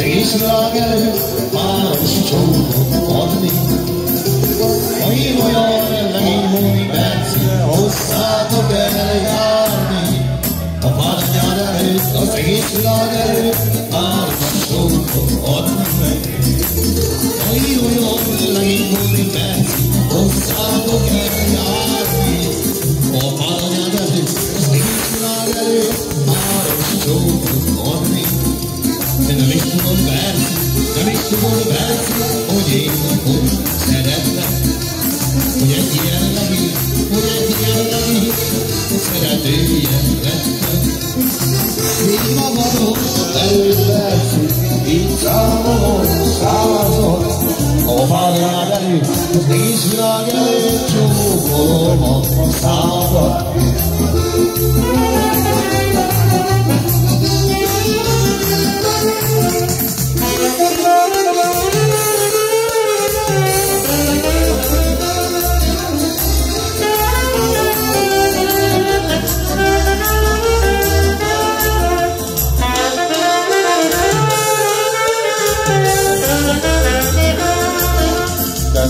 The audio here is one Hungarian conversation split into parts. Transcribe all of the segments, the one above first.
egész világ előtt már is csókot adni. Én olyan legény múlik percre, hosszátok eljárni. A párnyád előtt, az világ előtt már is csókot adni én olyan legény múlik percre, tudom persze, nem is tudom persze, hogy én hogy szeretlek. Hogy egy ilyen legény, hogy egy ilyen legény, szeretője lettem. Még magadon előveszünk, így számolom százat. A előtt, az egész világ előtt csókolom a szádat.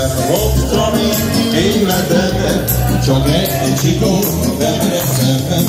Loptam én életedet, csak egy csikó vele szemben.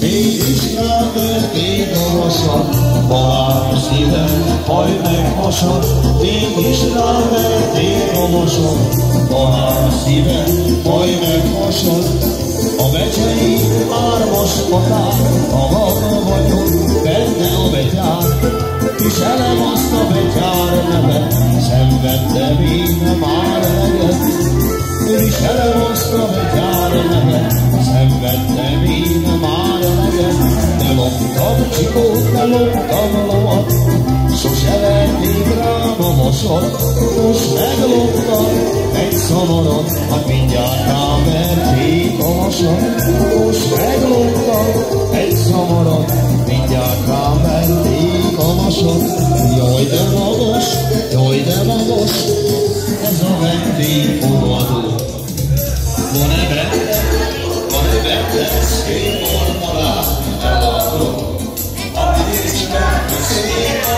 Mégis eltörtént orvosan, balám szívem, haj meg hasad, mégis ráverték omosan, balám szívem, haj meg hasad. A becsei már most matár, a maga vagyok, benne a betyár, viselem azt a betyár nevet, szenvedtem én már. Viselem azt a betyár nevet, szenvedtem én már eleget. De loptam csikót, de loptam lovat, sose verték rám a mosot. Most megloptam egy szomorat, hát mindjárt ráverték a mosot. Most megloptam egy szomorat, mindjárt ráverték a mosot. Jaj, de magos, jaj, de magos, ez a vendégfogadó. Van-e benne,